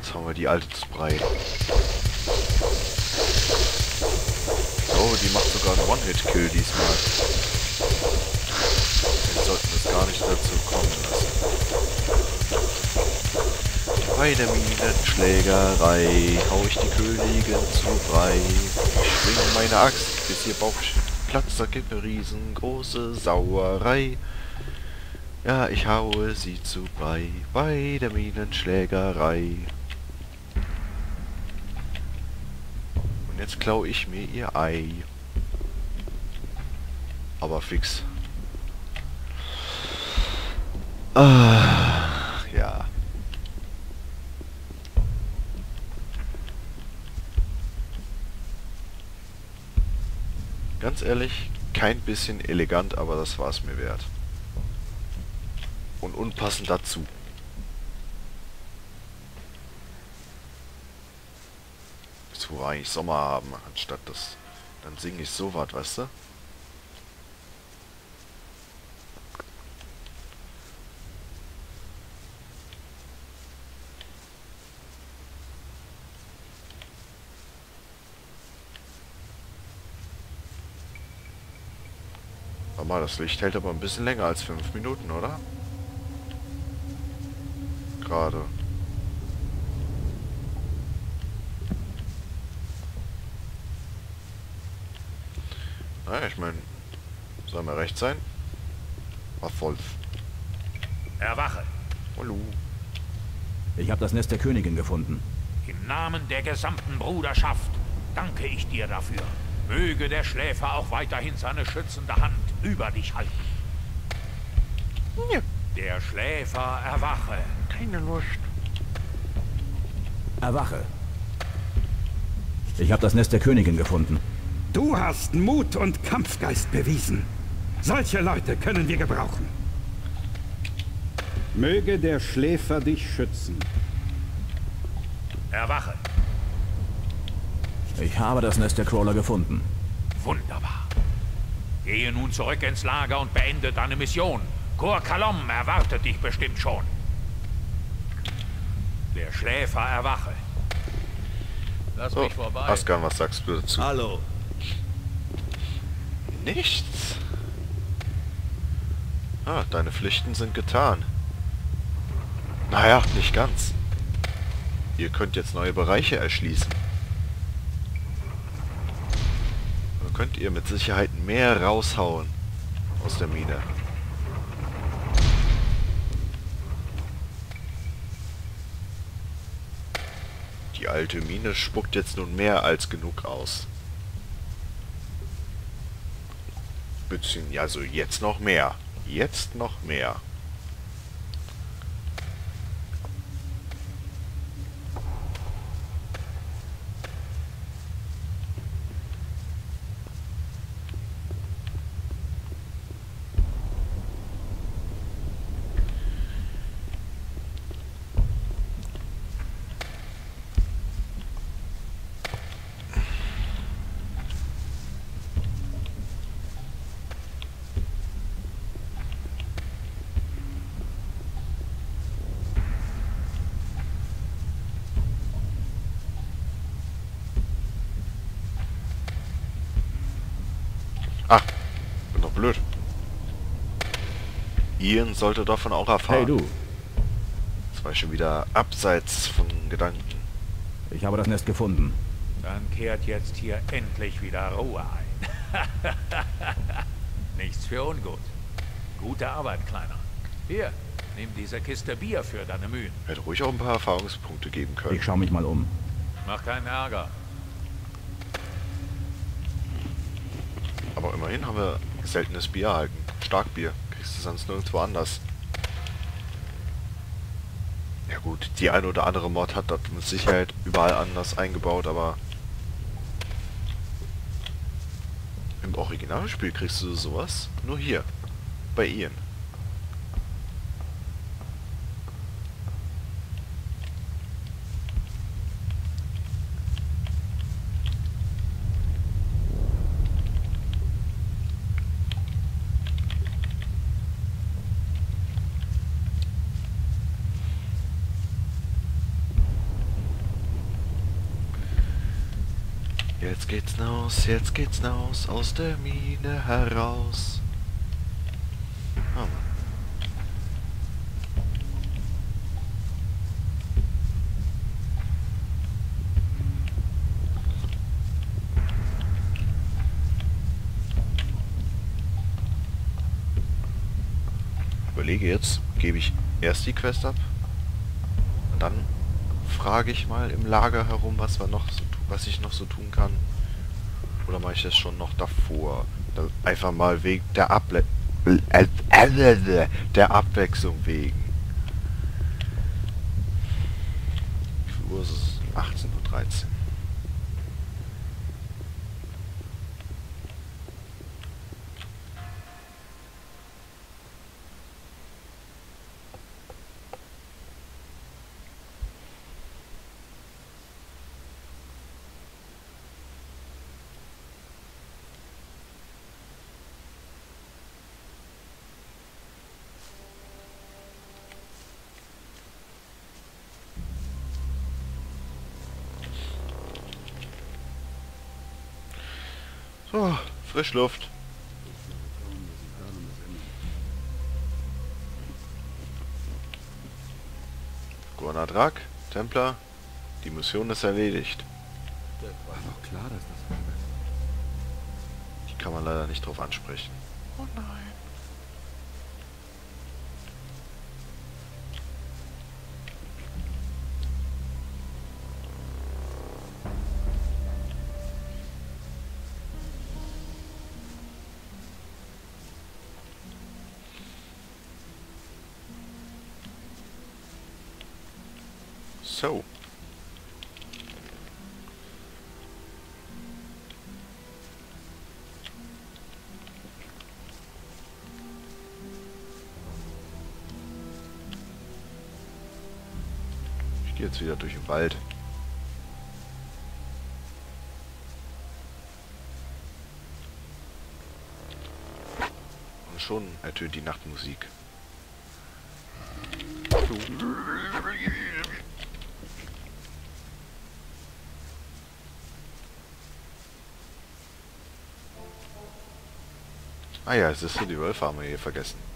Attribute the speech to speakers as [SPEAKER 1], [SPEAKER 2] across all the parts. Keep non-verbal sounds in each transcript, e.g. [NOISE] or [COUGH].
[SPEAKER 1] Jetzt haben wir die alte Brei. Oh, die macht sogar einen One-Hit-Kill diesmal. Jetzt sollten wir es gar nicht dazu kommen lassen. Bei der Minenschlägerei hau ich die Königin zu Brei. Ich schwinge meine Axt, bis ihr Bauch platzt, da gibt eine riesengroße Sauerei. Ja, ich haue sie zu Brei bei der Minenschlägerei. Und jetzt klau ich mir ihr Ei. Aber fix. Ah, ja. Ganz ehrlich, kein bisschen elegant, aber das war es mir wert. Und unpassend dazu. Jetzt wo wir eigentlich Sommer haben, anstatt das... Dann singe ich so was, weißt du? Das Licht hält aber ein bisschen länger als fünf Minuten, oder? Gerade. Naja, ich meine, soll mir recht sein? Was soll's?
[SPEAKER 2] Erwache.
[SPEAKER 1] Hallo.
[SPEAKER 3] Ich habe das Nest der Königin gefunden.
[SPEAKER 2] Im Namen der gesamten Bruderschaft danke ich dir dafür. Möge der Schläfer auch weiterhin seine schützende Hand über dich halten.
[SPEAKER 1] Ja,
[SPEAKER 2] Der Schläfer erwache.
[SPEAKER 1] Keine Lust.
[SPEAKER 3] Erwache. Ich habe das Nest der Königin gefunden.
[SPEAKER 4] Du hast Mut und Kampfgeist bewiesen. Solche Leute können wir gebrauchen. Möge der Schläfer dich schützen.
[SPEAKER 2] Erwache.
[SPEAKER 3] Ich habe das Nest der Crawler gefunden.
[SPEAKER 2] Wunderbar. Gehe nun zurück ins Lager und beende deine Mission. Kor Kalom erwartet dich bestimmt schon. Der Schläfer erwache.
[SPEAKER 5] Lass
[SPEAKER 1] So,
[SPEAKER 5] mich vorbei.
[SPEAKER 1] Askan, was sagst du dazu?
[SPEAKER 5] Hallo.
[SPEAKER 1] Nichts. Ah, deine Pflichten sind getan. Naja, nicht ganz. Ihr könnt jetzt neue Bereiche erschließen. Dann könnt ihr mit Sicherheit mehr raushauen aus der Mine. Die alte Mine spuckt jetzt nun mehr als genug aus. Beziehungsweise, also jetzt noch mehr. Jetzt noch mehr. Ah, bin doch blöd. Ian sollte davon auch erfahren.
[SPEAKER 3] Hey du,
[SPEAKER 1] Das war schon wieder abseits von Gedanken.
[SPEAKER 3] ich habe das Nest gefunden.
[SPEAKER 2] Dann kehrt jetzt hier endlich wieder Ruhe ein. [LAUGHS] Nichts für ungut. Gute Arbeit, Kleiner. Hier, nimm diese Kiste Bier für deine Mühen.
[SPEAKER 1] Hätte ruhig auch ein paar Erfahrungspunkte geben können.
[SPEAKER 3] Ich schaue mich mal um.
[SPEAKER 2] Mach keinen Ärger.
[SPEAKER 1] Aber immerhin haben wir seltenes Bier erhalten. Starkbier. Kriegst du sonst nirgendwo anders. Ja gut, die eine oder andere Mod hat das mit Sicherheit überall anders eingebaut, aber im Originalspiel kriegst du sowas nur hier. Bei Ian. Jetzt geht's raus, jetzt geht's raus, aus der Mine heraus. Mann. Überlege jetzt, gebe ich erst die Quest ab und dann frage ich mal im Lager herum, was wir noch so, tu- was ich noch so tun kann. Oder mache ich das schon noch davor? Da, einfach mal wegen der Able der Abwechslung wegen. Wie viel Uhr ist es? 18.13 Uhr. So, Frischluft. Guanadrak, Templer, die Mission ist erledigt.
[SPEAKER 4] War doch klar, dass das
[SPEAKER 1] Die kann man leider nicht drauf ansprechen. Oh nein. Gehe jetzt wieder durch den Wald. Und schon ertönt die Nachtmusik. Ah ja, es ist so, die Wölfe haben wir hier vergessen.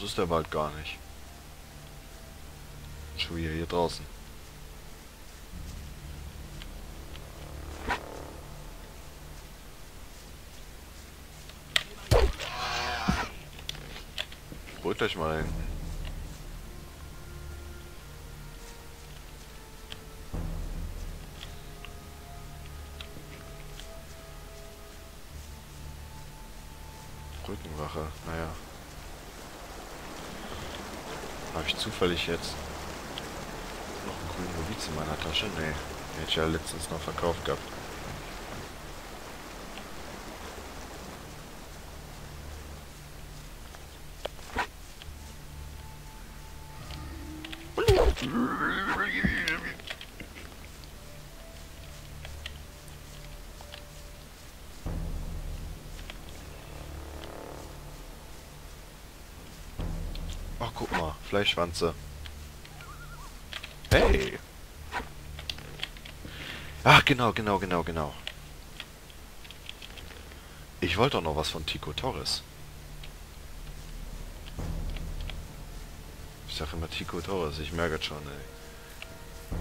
[SPEAKER 1] Groß ist der Wald gar nicht. Schon wieder hier draußen. Holt euch mal hin. Zufällig jetzt noch einen grünen Noviz in meiner Tasche? Nee, hätte ich ja letztens noch verkauft gehabt. Ach, Fleischschwanze. Hey! Ach, genau, genau, genau, genau. Ich wollte doch noch was von Tico Torres. Ich sag immer Tico Torres, ich merke es schon, ey.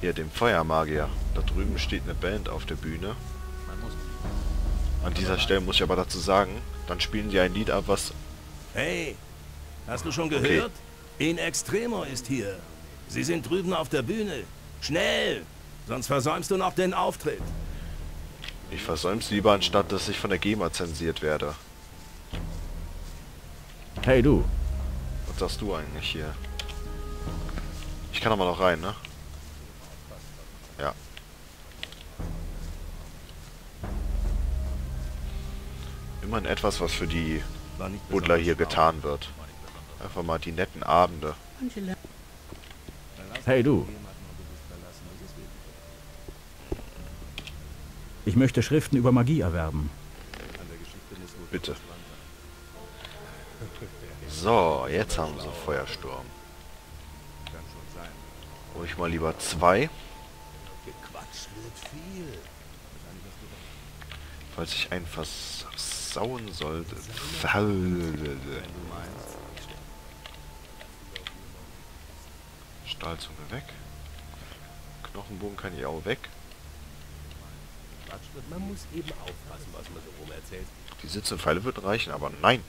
[SPEAKER 1] Hier, dem Feuermagier. Da drüben steht eine Band auf der Bühne. An dieser Stelle muss ich aber dazu sagen, dann spielen die ein Lied ab, was...
[SPEAKER 6] Hey, hast du schon
[SPEAKER 1] Okay.
[SPEAKER 6] In Extremo ist hier. Sie sind drüben auf der Bühne. Schnell, sonst versäumst du noch den Auftritt.
[SPEAKER 1] Ich versäum's lieber, anstatt dass ich von der GEMA zensiert werde.
[SPEAKER 3] Hey du,
[SPEAKER 1] Was sagst du eigentlich hier? Ich kann aber noch rein, ne? Ja. Immerhin etwas, was für die Buddler hier getan wird. Einfach mal die netten Abende.
[SPEAKER 3] Hey du. Ich möchte Schriften über Magie erwerben.
[SPEAKER 1] Bitte. So, jetzt haben sie Feuersturm. Hol ich mal lieber zwei. Falls ich einen versauen sollte. Stahlzunge weg. Knochenbogen kann ich auch weg.
[SPEAKER 6] Man muss eben aufpassen, was man so rum erzählt.
[SPEAKER 1] Die Sitze und Pfeile würden reichen, aber nein.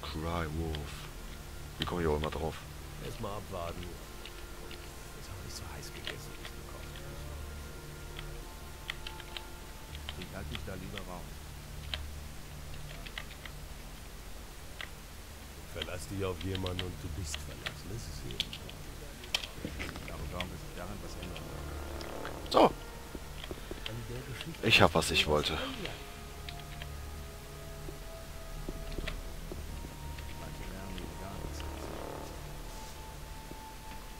[SPEAKER 1] Cry Wolf. Wie komme ich auch immer drauf?
[SPEAKER 6] Erstmal abwarten. Ist auch nicht so heiß gegessen. wie es gekocht. Ich halte mich da lieber raus. Verlass dich auf jemanden und du bist verlassen. Das ist hier. Aber warum ist daran was ändern?
[SPEAKER 1] So. Ich hab, was ich wollte.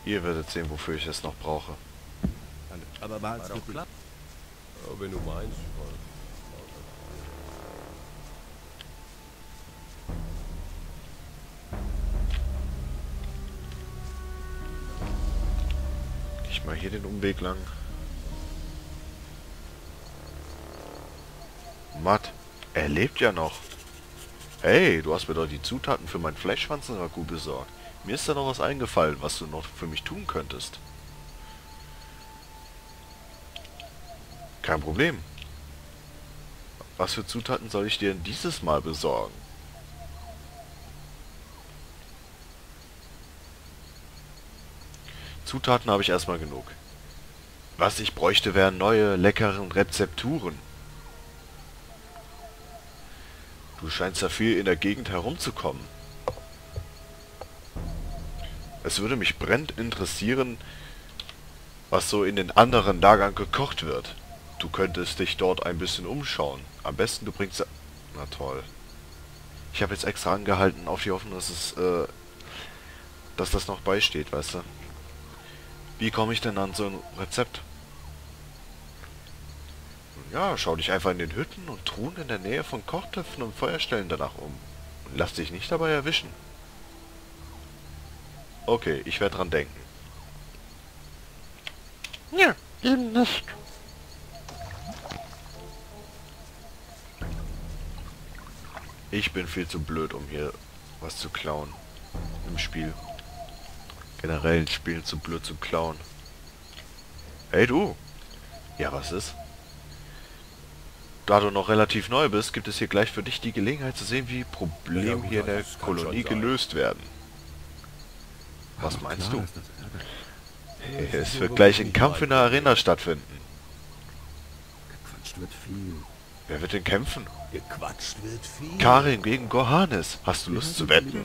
[SPEAKER 1] Ihr werdet sehen, wofür ich es noch brauche.
[SPEAKER 6] Aber war es doch klar. wenn du meinst.
[SPEAKER 1] Hier den Umweg lang. Matt, er lebt ja noch. Hey, du hast mir doch die Zutaten für mein Fleischschwanzenragout besorgt. Mir ist da noch was eingefallen, was du noch für mich tun könntest. Kein Problem. Was für Zutaten soll ich dir denn dieses Mal besorgen? Zutaten habe ich erstmal genug. Was ich bräuchte, wären neue, leckeren Rezepturen. Du scheinst ja viel in der Gegend herumzukommen. Es würde mich brennend interessieren, was so in den anderen Lagern gekocht wird. Du könntest dich dort ein bisschen umschauen. Am besten du bringst... Na toll. Ich habe jetzt extra angehalten auf die Hoffnung, dass es, äh, dass das noch beisteht, weißt du. Wie komme ich denn an so ein Rezept? Ja, schau dich einfach in den Hütten und Truhen in der Nähe von Kochtöpfen und Feuerstellen danach um. Und lass dich nicht dabei erwischen. Okay, ich werde dran denken.
[SPEAKER 7] Ja, eben nicht.
[SPEAKER 1] Ich bin viel zu blöd, um hier was zu klauen. Im Spiel. Generell in Spielen zu blöd zu klauen. Hey du! Ja, was ist? Da du noch relativ neu bist, gibt es hier gleich für dich die Gelegenheit zu sehen, wie Probleme
[SPEAKER 6] Ja, gut,
[SPEAKER 1] hier in der Kolonie gelöst werden. Was meinst
[SPEAKER 4] klar,
[SPEAKER 1] du? Es wird gleich ein Kampf in der Arena stattfinden.
[SPEAKER 4] Gequatscht wird viel.
[SPEAKER 1] Wer wird denn kämpfen?
[SPEAKER 6] Gequatscht wird viel.
[SPEAKER 1] Karin gegen Gohannes. Hast du Lust zu wetten?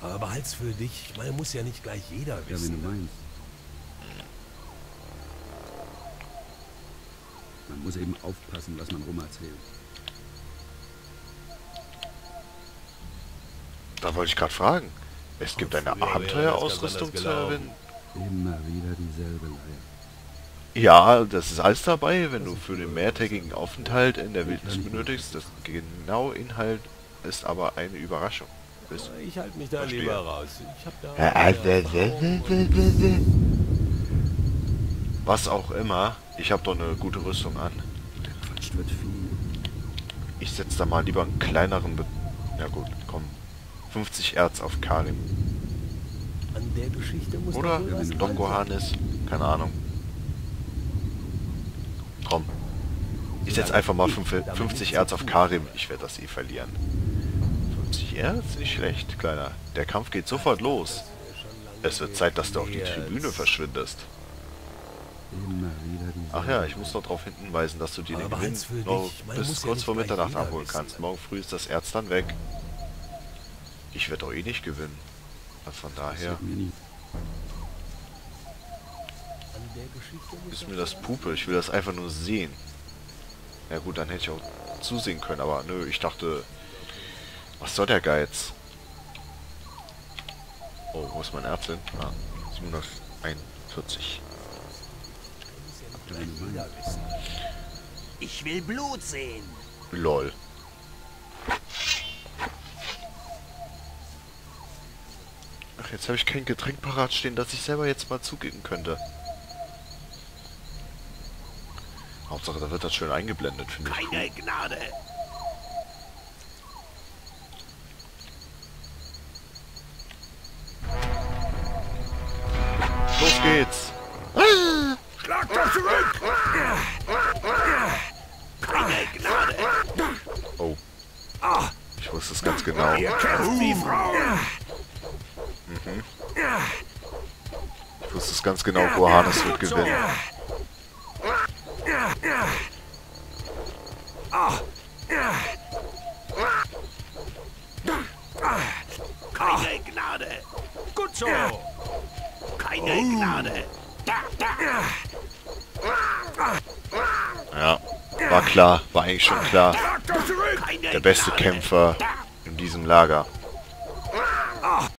[SPEAKER 6] Aber behalt's für dich. Ich meine, muss ja nicht gleich jeder
[SPEAKER 4] Ja, wie
[SPEAKER 6] wissen.
[SPEAKER 4] du meinst. Man muss eben aufpassen, was man rum erzählt.
[SPEAKER 1] Da wollte ich gerade fragen. Es gibt eine
[SPEAKER 6] das ganz
[SPEAKER 1] Abenteuerausrüstung zu erwinnen.
[SPEAKER 4] Immer wieder dieselbe Leier.
[SPEAKER 1] Ja, das ist alles dabei, wenn du für den mehrtägigen Aufenthalt in der Wildnis benötigst. Das genaue Inhalt ist aber eine Überraschung. Bis
[SPEAKER 6] Ich halte mich da
[SPEAKER 1] Verstehe.
[SPEAKER 6] lieber raus. Ich hab da
[SPEAKER 1] äh, was auch immer, ich habe doch eine gute Rüstung an.
[SPEAKER 4] Gequatscht wird viel.
[SPEAKER 1] Ich setze da mal lieber einen kleineren... Be ja gut, komm. 50 Erz auf Karim.
[SPEAKER 6] An der Geschichte muss
[SPEAKER 1] Oder
[SPEAKER 6] doch wohl was
[SPEAKER 1] Don
[SPEAKER 6] dran sein.
[SPEAKER 1] Gohannes. Keine Ahnung. Komm. Ich setze einfach mal fünf- 50 Erz auf Karim. Ich werde das eh verlieren. 50 Erz? Nicht schlecht, Kleiner. Der Kampf geht sofort los. Es wird Zeit, dass du auf die Tribüne verschwindest. Ach ja, ich muss noch darauf hinweisen, dass du dir den Gewinn noch bis
[SPEAKER 6] ja
[SPEAKER 1] kurz vor Mitternacht abholen kannst. Morgen früh ist das Erz dann weg. Ich werde doch eh nicht gewinnen. Also von daher ist mir das Pupe. Ich will das einfach nur sehen. Ja gut, dann hätte ich auch zusehen können, aber nö, ich dachte, was soll der Geiz? Oh, wo ist mein Ärztin? Ah, 741.
[SPEAKER 6] Ich will Blut sehen.
[SPEAKER 1] Lol. Ach, jetzt habe ich kein Getränk parat stehen, das ich selber jetzt mal zugeben könnte. Hauptsache, da wird das schön eingeblendet, finde ich.
[SPEAKER 6] Keine Gnade.
[SPEAKER 1] Genau.
[SPEAKER 6] Ihr kämpft wie Frauen.
[SPEAKER 1] Ich wusste es ganz genau, wo Hannes wird gewinnen.
[SPEAKER 6] Keine Gnade.
[SPEAKER 2] Gut so.
[SPEAKER 6] Keine Gnade.
[SPEAKER 1] Ja, war klar, war eigentlich schon klar. Der beste Kämpfer Lager.